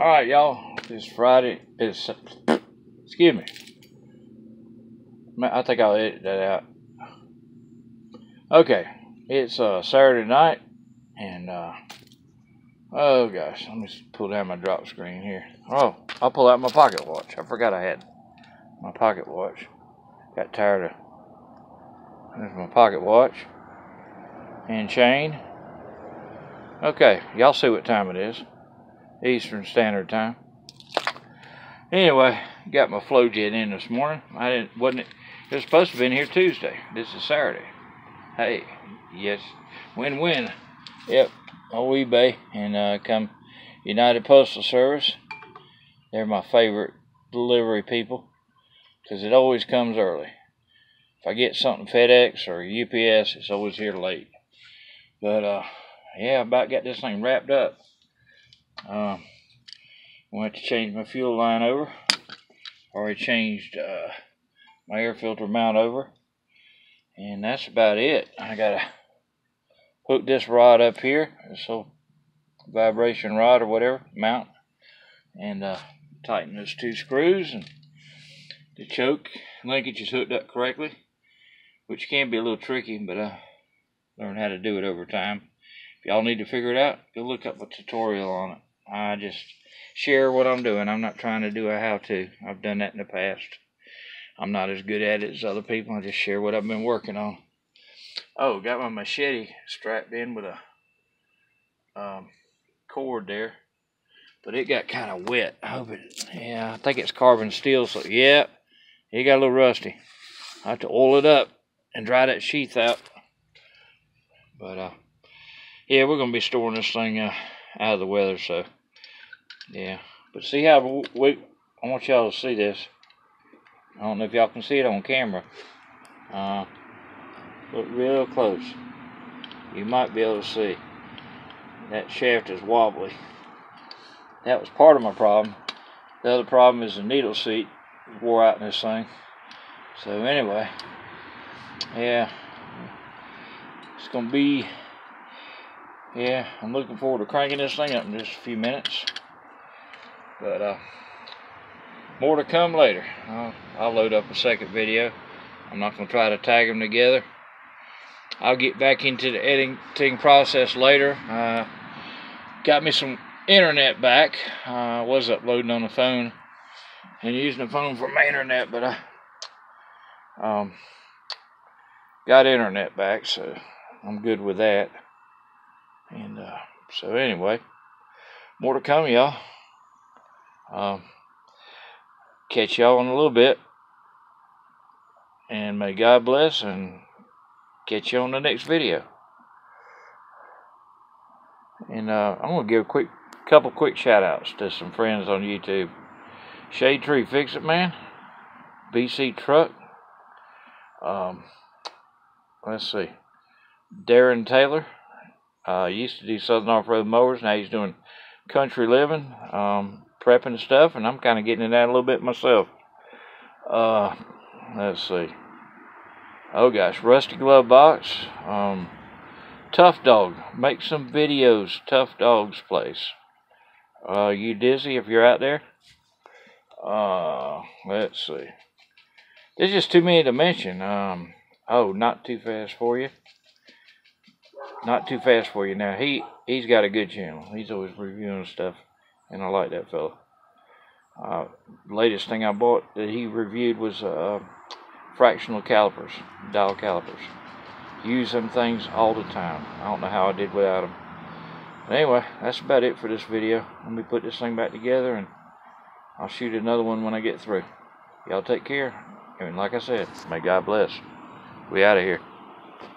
All right, y'all. It's Friday. It's excuse me. I think I'll edit that out. Okay, it's uh, Saturday night, and uh, oh gosh, let me pull down my drop screen here. Oh, I'll pull out my pocket watch. I forgot I had my pocket watch. Got tired of. There's my pocket watch and chain. Okay, y'all see what time it is. Eastern Standard Time. Anyway, got my flojet in this morning. I didn't wasn't it, it was supposed to be in here Tuesday. This is Saturday. Hey, yes, win-win. Yep, on eBay and uh, come United Postal Service. They're my favorite delivery people because it always comes early. If I get something FedEx or UPS, it's always here late. But uh, yeah, about got this thing wrapped up. Um, went to change my fuel line over. Already changed uh, my air filter mount over. And that's about it. I gotta hook this rod up here, this whole vibration rod or whatever, mount, and uh, tighten those two screws and the choke linkage is hooked up correctly, which can be a little tricky, but I learned how to do it over time. If y'all need to figure it out, go look up a tutorial on it. I just share what I'm doing. I'm not trying to do a how-to. I've done that in the past. I'm not as good at it as other people. I just share what I've been working on. Oh, got my machete strapped in with a um, cord there. But it got kind of wet. I hope it, yeah, I think it's carbon steel. So, yep, it got a little rusty. I have to oil it up and dry that sheath out. But, uh, yeah, we're going to be storing this thing uh, out of the weather, so, yeah. But see how we, I want y'all to see this. I don't know if y'all can see it on camera. Uh, look real close. You might be able to see. That shaft is wobbly. That was part of my problem. The other problem is the needle seat wore out in this thing. So anyway, yeah, it's gonna be, yeah, I'm looking forward to cranking this thing up in just a few minutes. But uh, more to come later. I'll, I'll load up a second video. I'm not gonna try to tag them together. I'll get back into the editing process later. Uh, got me some internet back. Uh, I was uploading on the phone and using the phone for my internet, but I um, got internet back, so I'm good with that. And uh, so anyway, more to come, y'all. Um, catch y'all in a little bit. And may God bless and catch you on the next video. And uh, I'm going to give a quick couple quick shout outs to some friends on YouTube. Shade Tree Fix It Man, BC Truck, um, let's see, Darren Taylor, uh, used to do Southern Off-Road Mowers, now he's doing country living, um, prepping stuff, and I'm kind of getting into that a little bit myself. Uh, let's see. Oh gosh, Rusty Glove Box, um, Tough Dog, make some videos, Tough Dog's Place. Uh, you dizzy if you're out there? Uh, let's see. There's just too many to mention. Um, oh, not too fast for you. Not too fast for you. Now he he's got a good channel. He's always reviewing stuff, and I like that fellow. Uh, latest thing I bought that he reviewed was uh, fractional calipers, dial calipers. Use them things all the time. I don't know how I did without them. But anyway, that's about it for this video. Let me put this thing back together and I'll shoot another one when I get through. Y'all take care. And like I said, may God bless. We out of here.